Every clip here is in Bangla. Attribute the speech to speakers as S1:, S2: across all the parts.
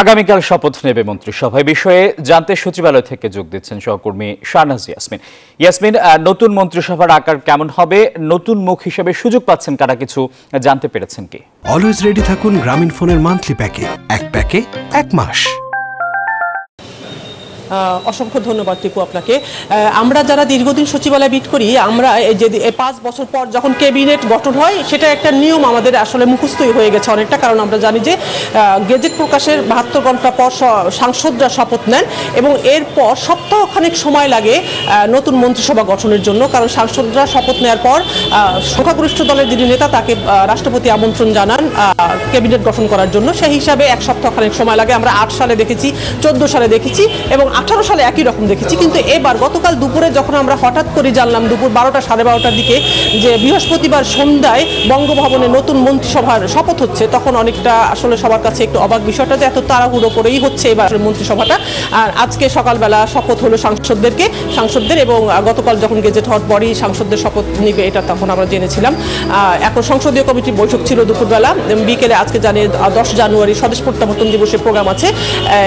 S1: আগামীকাল শপথ নেবে মন্ত্রিসভায় বিষয়ে জানতে সচিবালয় থেকে যোগ দিচ্ছেন সহকর্মী শাহনাজ ইয়াসমিন। ইয়াসমিন নতুন মন্ত্রিসভার আকার কেমন হবে? নতুন মুখ হিসেবে সুযোগ পাচ্ছেন কারা কিছু? জানতে পেরেছেন কি?
S2: অলওয়েজ রেডি থাকুন গ্রামীণ ফোনের মান্থলি প্যাকে এক প্যাকে, এক মাস।
S3: অসংখ্য ধন্যবাদ টিপু আপনাকে। আমরা যারা দীর্ঘদিন সচিবালয় বিট করি, আমরা যে পাঁচ বছর পর যখন ক্যাবিনেট গঠন হয়, সেটা একটা নিয়ম আমাদের আসলে মুখস্থই হয়ে গেছে অনেকটা। কারণ আমরা জানি যে গেজেট প্রকাশের বাহাত্তর ঘণ্টা পর সাংসদরা শপথ নেন এবং এরপর সপ্তাহখানেক সময় লাগে নতুন মন্ত্রিসভা গঠনের জন্য। কারণ সাংসদরা শপথ নেওয়ার পর সংখ্যাগরিষ্ঠ দলের যিনি নেতা, তাকে রাষ্ট্রপতি আমন্ত্রণ জানান ক্যাবিনেট গঠন করার জন্য। সেই হিসাবে এক সপ্তাহখানেক সময় লাগে। আমরা আট সালে দেখেছি, চোদ্দ সালে দেখেছি এবং আঠারো সালে একই রকম দেখেছি। কিন্তু এবার গতকাল দুপুরে যখন আমরা হঠাৎ করে জানলাম দুপুর বারোটা, সাড়ে বারোটার দিকে যে বৃহস্পতিবার সন্ধ্যায় বঙ্গভবনে নতুন মন্ত্রিসভার শপথ হচ্ছে, তখন অনেকটা আসলে সবার কাছে একটু অবাক বিষয়টা যে এত তাড়াহুড়ো করেই হচ্ছে এবার মন্ত্রিসভাটা। আর আজকে সকালবেলা শপথ হলো সাংসদদেরকে, সাংসদদের এবং গতকাল যখন গেজেট হওয়ার পরই সাংসদদের শপথ নিবে এটা তখন আমরা জেনেছিলাম। এখন সংসদীয় কমিটির বৈঠক ছিল দুপুরবেলা। বিকেলে আজকে জানিয়ে দশ জানুয়ারি স্বদেশ প্রত্যাবর্তন দিবসের প্রোগ্রাম আছে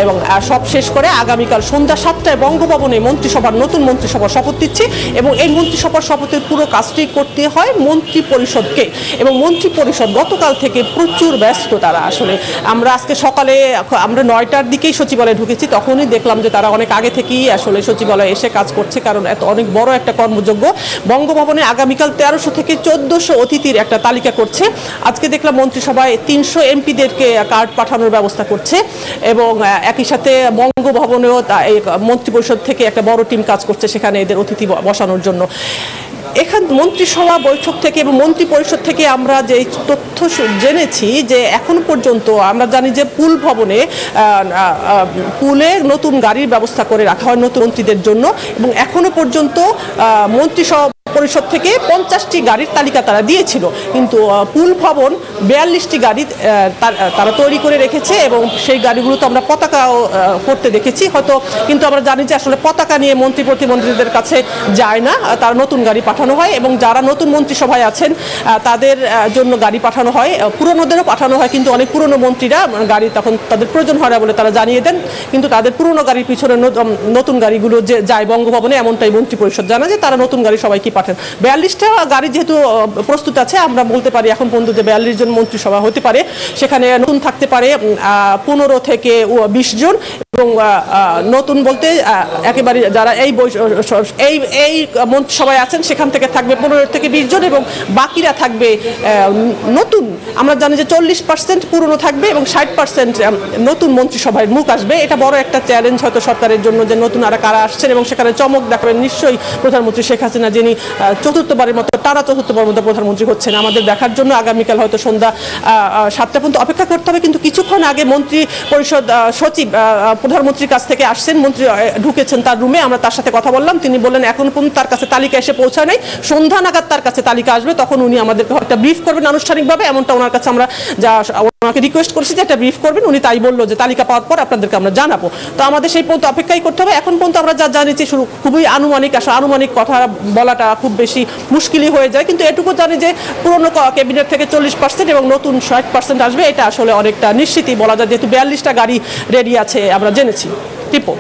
S3: এবং সব শেষ করে আগামীকাল সন্ধ্যা সাতটায় বঙ্গভবনে মন্ত্রিসভার নতুন মন্ত্রিসভা শপথ দিচ্ছে এবং এই মন্ত্রিসভার শপথের পুরো কাজটি করতে হয় মন্ত্রী পরিষদকে এবং মন্ত্রী পরিষদ গতকাল থেকে প্রচুর ব্যস্ত তারা আসলে। আমরা আজকে সকালে আমরা নয়টার দিকেই সচিবালয়ে ঢুকেছি, তখনই দেখলাম যে তারা অনেক আগে থেকেই আসলে সচিবালয়ে এসে কাজ করছে, কারণ এত অনেক বড় একটা কর্মযোগ্য বঙ্গভবনে আগামীকাল তেরোশো থেকে চোদ্দশো অতিথির একটা তালিকা করছে। আজকে দেখলাম মন্ত্রিসভায় তিনশো এমপিদেরকে কার্ড পাঠানোর ব্যবস্থা করছে এবং একই সাথে বঙ্গভবনেও তা- এই মন্ত্রিপরিষদ থেকে একটা বড় টিম কাজ করছে সেখানে এদের অতিথি বসানোর জন্য। এখান মন্ত্রিসভা বৈঠক থেকে এবং মন্ত্রী পরিষদ থেকে আমরা যে তথ্য জেনেছি যে এখন পর্যন্ত আমরা জানি যে পুল ভবনে পুলে নতুন গাড়ির ব্যবস্থা করে রাখা হয় নতুন মন্ত্রীদের জন্য এবং এখনও পর্যন্ত মন্ত্রিসভা পরিষদ থেকে পঞ্চাশটি গাড়ির তালিকা তারা দিয়েছিল। কিন্তু পুল ভবন বিয়াল্লিশটি গাড়ি তারা তৈরি করে রেখেছে এবং সেই গাড়িগুলো তো আমরা পতাকাও করতে দেখেছি। হয়তো, কিন্তু আমরা জানি যে আসলে পতাকা নিয়ে মন্ত্রী, প্রতিমন্ত্রীদের কাছে যায় না তার নতুন গাড়ি পাঠানো হয় এবং যারা নতুন মন্ত্রিসভায় আছেন তাদের জন্য গাড়ি পাঠানো হয়। পুরনোদেরও পাঠানো হয়, কিন্তু অনেক পুরনো মন্ত্রীরা গাড়ি তখন তাদের প্রয়োজন হয় না বলে তারা জানিয়ে দেন। কিন্তু তাদের পুরনো গাড়ির পিছনে নত- নতুন গাড়িগুলো যে যায় বঙ্গভবনে, এমনটাই মন্ত্রী পরিষদ জানা যে তারা নতুন গাড়ি সবাইকে পাঠান বিয়াল্লিশটা গাড়ি যেহেতু প্রস্তুত আছে, আমরা বলতে পারি এখন পর্যন্ত যে বিয়াল্লিশ জন মন্ত্রিসভা হতে পারে। সেখানে নতুন থাকতে পারে পনেরো থেকে বিশ জন। এবং নতুন বলতে একেবারে যারা এই এই এই মন্ত্রিসভায় আছেন, সেখান থেকে থাকবে পনেরো থেকে বিশ জন এবং বাকিরা থাকবে নতুন। আমরা জানি যে চল্লিশ পার্সেন্ট পুরনো থাকবে এবং ষাট পার্সেন্ট নতুন মন্ত্রিসভায় মুখ আসবে। এটা বড় একটা চ্যালেঞ্জ হয়তো সরকারের জন্য যে নতুন আর কারা আসছেন এবং সেখানে চমক দেখাবেন নিশ্চয়ই প্রধানমন্ত্রী শেখ হাসিনা, যিনি চতুর্থবারের মতো, তারা চতুর্থবারের মতো প্রধানমন্ত্রী হচ্ছেন। আমাদের দেখার জন্য আগামীকাল হয়তো সন্ধ্যা সাতটা পর্যন্ত অপেক্ষা করতে হবে। কিন্তু কিছুক্ষণ আগে মন্ত্রী পরিষদ সচিব প্রধানমন্ত্রীর কাছ থেকে আসছেন, মন্ত্রী ঢুকেছেন তার রুমে আমরা তার সাথে কথা বললাম। তিনি বললেন, এখন পর্যন্ত তার কাছে তালিকা এসে পৌঁছায় নাই। সন্ধ্যা নাগাদ তার কাছে তালিকা আসবে, তখন উনি আমাদেরকে একটা ব্রিফ করবেন আনুষ্ঠানিকভাবে, এমনটা ওনার কাছে আমরা যা ওনাকে রিকোয়েস্ট করেছি যে একটা ব্রিফ করবেন, উনি তাই বলল যে তালিকা পাওয়ার পর আপনাদেরকে আমরা জানাব। তো আমাদের সেই পর্যন্ত অপেক্ষাই করতে হবে। এখন পর্যন্ত আমরা যা জানিয়েছি শুরু খুবই আনুমানিক, আসলে আনুমানিক কথা বলাটা খুব বেশি মুশকিলই হয়ে যায়। কিন্তু এটুকু জানি যে পুরনো ক্যাবিনেট থেকে চল্লিশ পার্সেন্ট এবং নতুন ষাট পার্সেন্ট আসবে, এটা আসলে অনেকটা নিশ্চিতই বলা যায়। যেহেতু বিয়াল্লিশটা গাড়ি রেডি আছে, আমরা জেনেছি। টিপো